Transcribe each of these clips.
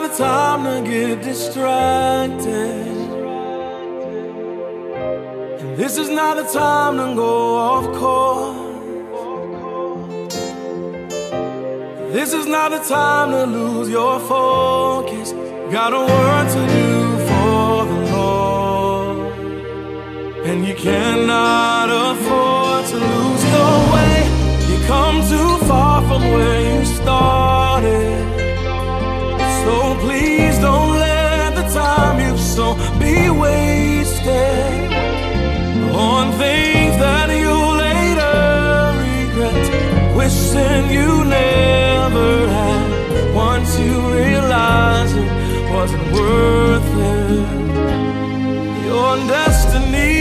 not the time to get distracted. And this is not the time to go off course. This is not the time to lose your focus. Got a word to do for the Lord. And you cannot afford to lose your way. You come too far from where you start. head on things that you later regret, wishing you never had. Once you realize it wasn't worth it, your destiny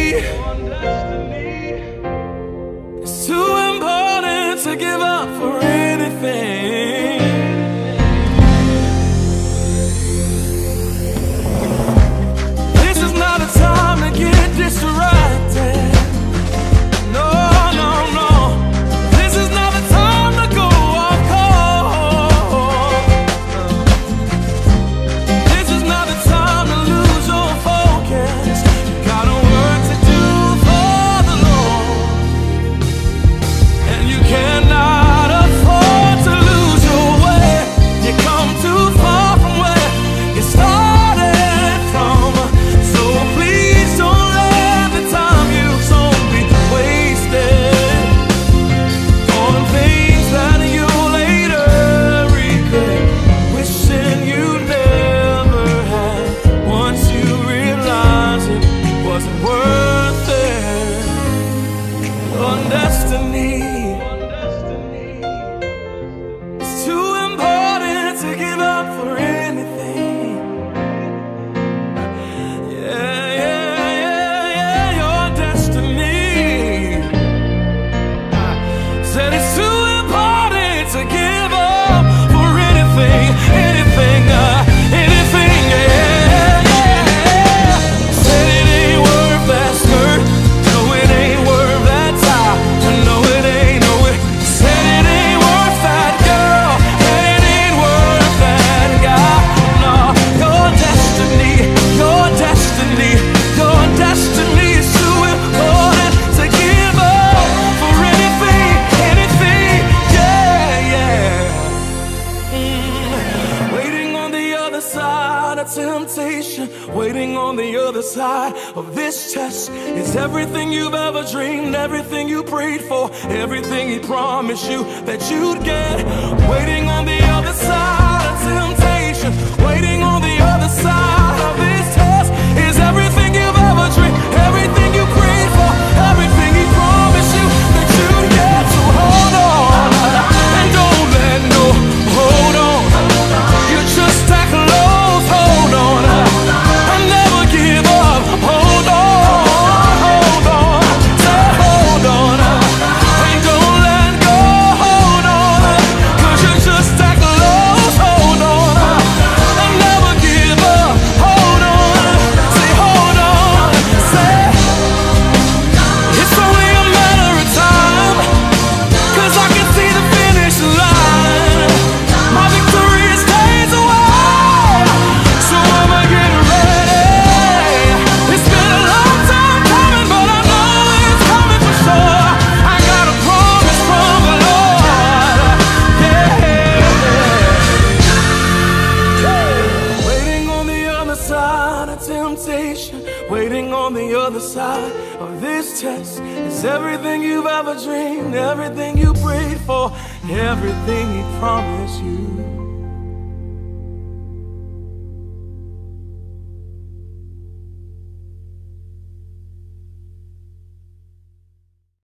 is too important to give up for. waiting on the other side of this test. It's everything you've ever dreamed, everything you prayed for, everything He promised you that you'd get waiting on the other side. other side of this test is everything you've ever dreamed, everything you prayed for, everything He promised you.